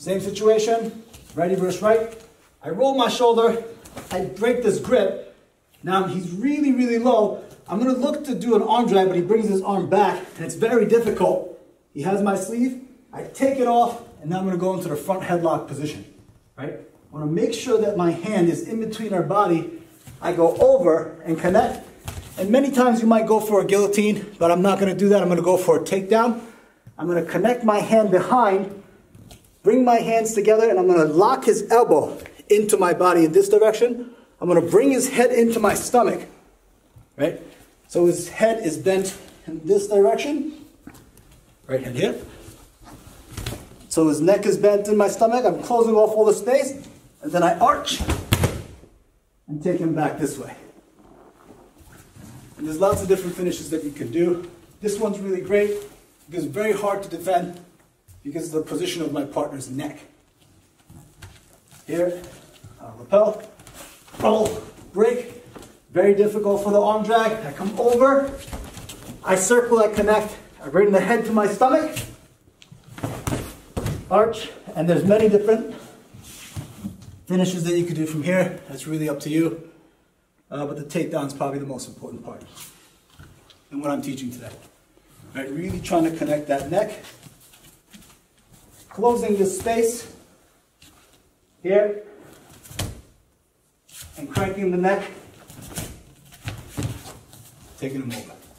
Same situation, righty versus right. I roll my shoulder, I break this grip. Now he's really, really low. I'm gonna look to do an arm drag, but he brings his arm back, and it's very difficult. He has my sleeve, I take it off, and now I'm gonna go into the front headlock position, right? I wanna make sure that my hand is in between our body. I go over and connect, and many times you might go for a guillotine, but I'm not gonna do that. I'm gonna go for a takedown. I'm gonna connect my hand behind, bring my hands together, and I'm gonna lock his elbow into my body in this direction. I'm gonna bring his head into my stomach, right? So his head is bent in this direction, right hand here. So his neck is bent in my stomach. I'm closing off all the space, and then I arch and take him back this way. And there's lots of different finishes that you can do. This one's really great because it's very hard to defend because of the position of my partner's neck. Here, uh, lapel, roll, break. Very difficult for the arm drag. I come over, I circle, I connect, I bring the head to my stomach, arch, and there's many different finishes that you could do from here. That's really up to you. Uh, but the takedown is probably the most important part in what I'm teaching today. Right, really trying to connect that neck, closing this space here, and cranking the neck, taking a over.